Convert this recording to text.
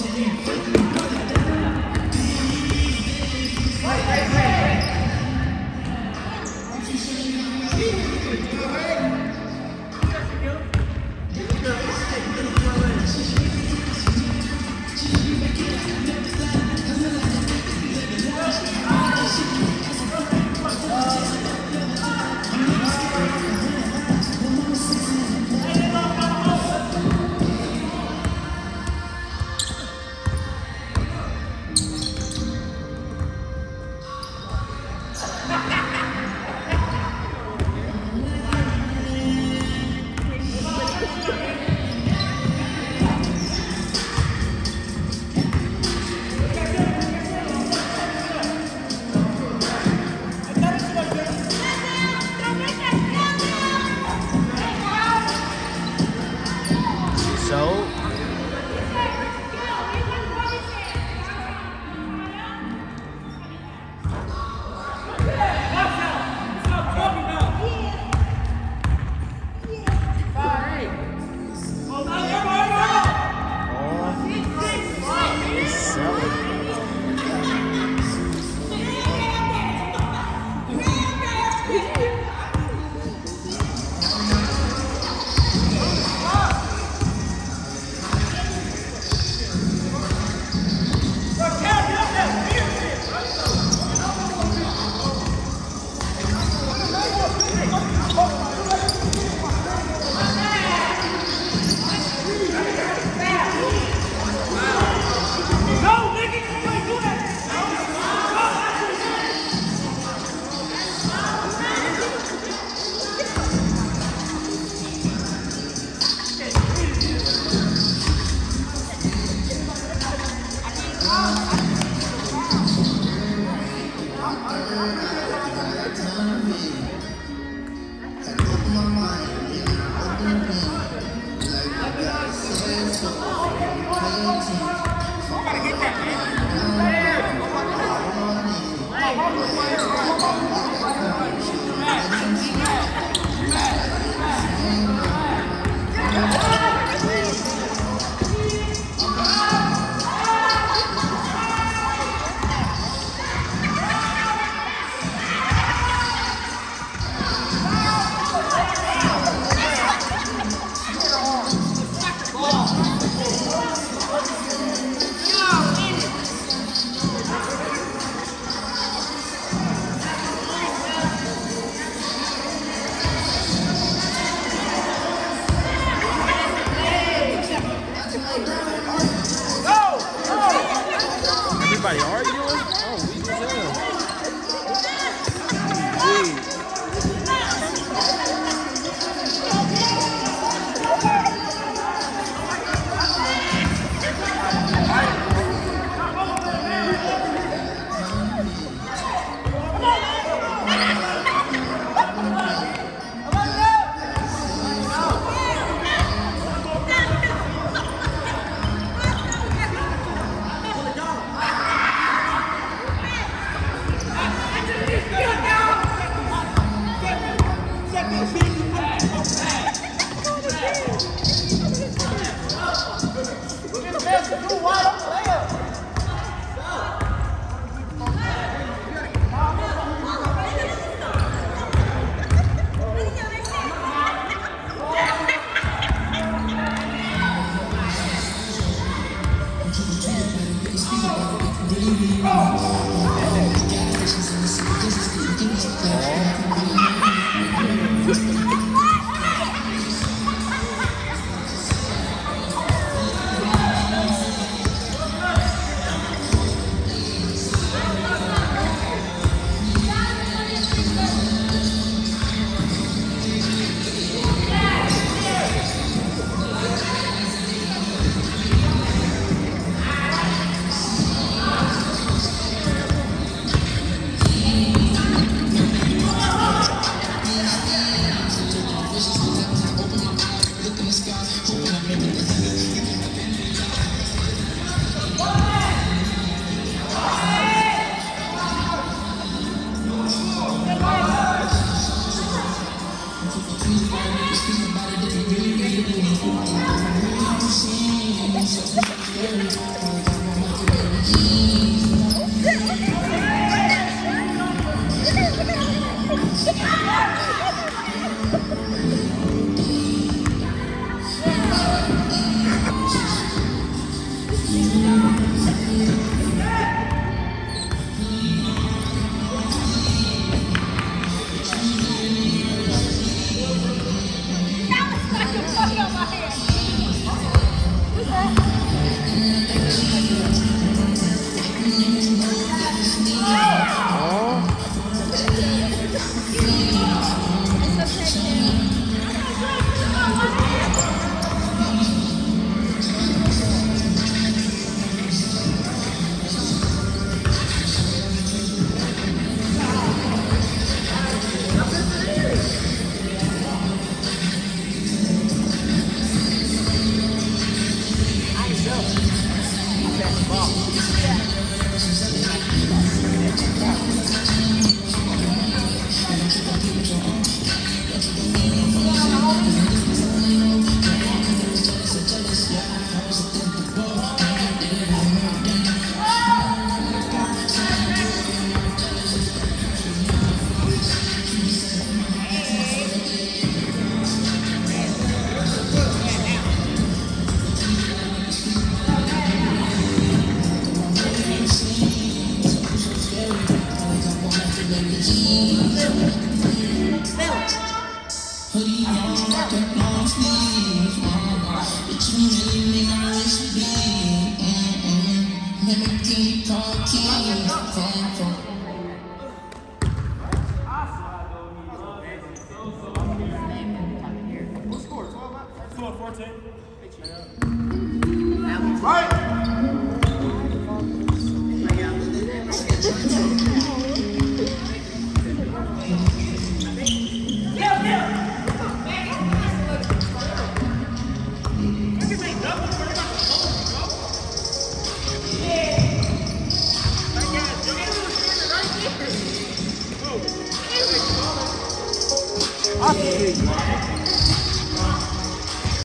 to live. David. Hamilton.